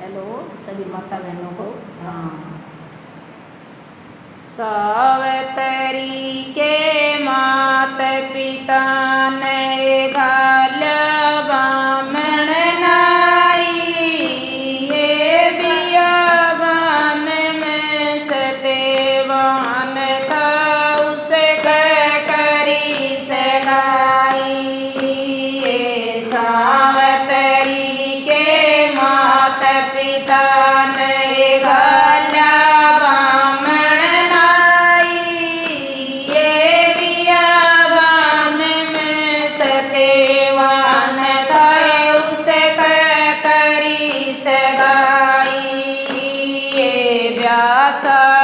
Hello सभी माता बहनों को। राम सावतरी तरीके मात पिता ने Yeah, sir.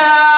Tchau!